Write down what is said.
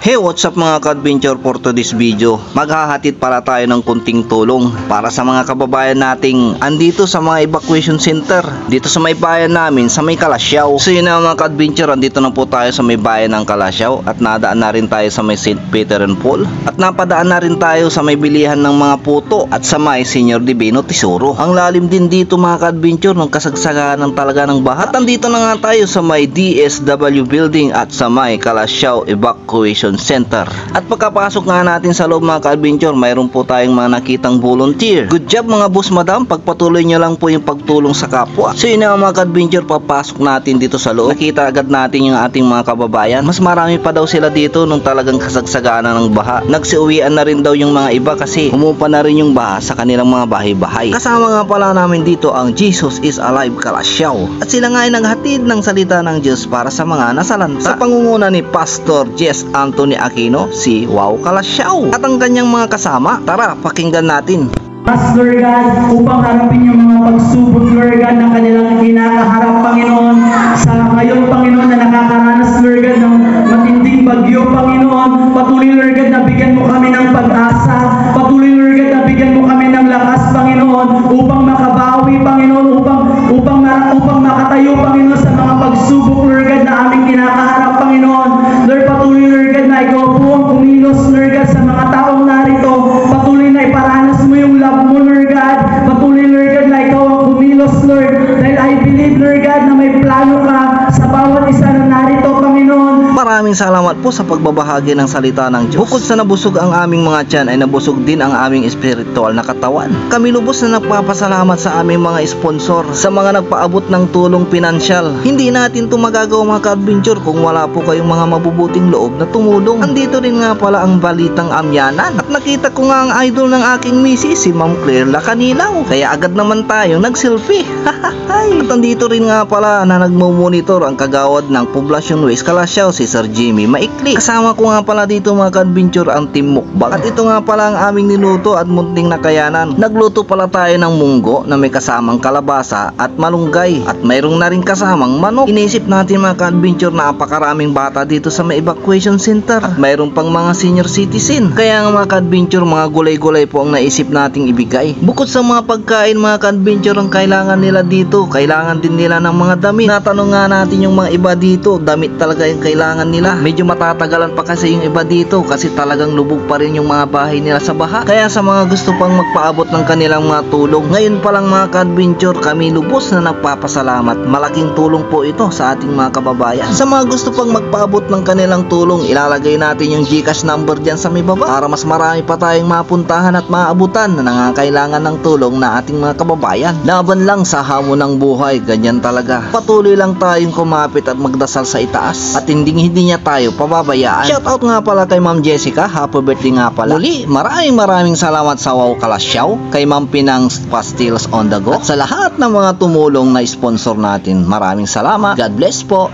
Hey, what's up mga ka-adventure for today's video? Maghahatid para tayo ng kunting tulong para sa mga kababayan nating andito sa mga evacuation center dito sa may bayan namin sa may Kalasyaw. So yun na mga ka-adventure, andito na po tayo sa may bayan ng Kalasyaw at nadaan na rin tayo sa may St. Peter and Paul at napadaan na rin tayo sa may bilihan ng mga puto at sa may Senior Divino Tesoro. Ang lalim din dito mga ka-adventure ng kasagsaganan talaga ng baha. At andito na nga tayo sa may DSW building at sa may Kalasyaw Evacuation Center. At pagkapasok nga natin sa loob mga ka-adventure, mayroon po tayong mga nakitang volunteer. Good job mga boss madam, pagpatuloy nyo lang po yung pagtulong sa kapwa. So yun nga mga ka-adventure, papasok natin dito sa loob. Nakita agad natin yung ating mga kababayan. Mas marami pa daw sila dito nung talagang kasagsagana ng baha. Nagsiuwian na rin daw yung mga iba kasi humupa na rin yung baha sa kanilang mga bahay-bahay. Kasama nga pala namin dito ang Jesus is Alive Kalasyaw. At sila nga ay naghatid ng salita ng Diyos para sa mga nasalanta. Sa pangunguna ni Pastor Jess Anthony Aquino, si Wow Kalasyaw. At ang kanyang mga kasama, tara pakinggan natin. Mas, Lord God, upang harapin yung mga pagsubok, Lord God, na kanilang kinakaharap, Panginoon, sa ngayon, Panginoon, na nakakaranas, Lord God, ng matinding bagyo, Panginoon. Patuloy, Lord God, na bigyan mo kami Maraming salamat po sa pagbabahagi ng salita ng Diyos. Bukod sa nabusog ang aming mga tiyan ay nabusog din ang aming espiritual na katawan. Kami lubos na nagpapasalamat sa aming mga sponsor sa mga nagpaabot ng tulong pinansyal. Hindi natin ito magagawa mga ka-adventure kung wala po kayong mga mabubuting loob na tumulong. Andito rin nga pala ang balitang amyanan at nakita ko nga ang idol ng aking misis si Ma'am Claire Lacanilaw. Kaya agad naman tayong nag-selfie. At andito rin nga pala na nagmo-monitor ang kagawad ng Poblacion West Kalasyaw si Sir Jimmy Maikli. Kasama ko nga pala dito mga ka-adventure ang Team Mukbang. At ito nga pala ang aming niluto at munting nakayanan. Nagluto pala tayo ng munggo na may kasamang kalabasa at malunggay. At mayroong na rin kasamang manok. Inisip natin mga ka-adventure na apakaraming bata dito sa may evacuation center. At mayroon pang mga senior citizen. Kaya nga mga ka-adventure, mga gulay-gulay po ang naisip nating ibigay. Bukod sa mga pagkain mga ka-adventure ang kailangan nila dito, kailangan din nila ng mga damit. Natanong nga natin yung mga iba dito, damit talaga yung kailangan nila. Medyo matatagalan pa kasi yung iba dito kasi talagang lubog pa rin yung mga bahay nila sa baha. Kaya sa mga gusto pang magpaabot ng kanilang mga tulong, ngayon pa lang mga ka-adventure, kami lubos na nagpapasalamat. Malaking tulong po ito sa ating mga kababayan. Sa mga gusto pang magpaabot ng kanilang tulong, ilalagay natin yung Gcash number dyan sa may baba para mas marami pa tayong mapuntahan at maabutan na nangangailangan ng tulong na ating mga kababayan. Laban lang sa hamon ng buhay, ganyan talaga. Patuloy lang tayong kumapit at magdasal sa itaas at hindi hindi niya tayo pababayaan. Shoutout nga pala kay Ma'am Jessica, happy birthday nga pala. Muli, maraming maraming salamat sa Wow Kalasyaw, kay Ma'am Pinang Pastilles on the Go, at sa lahat ng mga tumulong na sponsor natin. Maraming salamat. God bless po.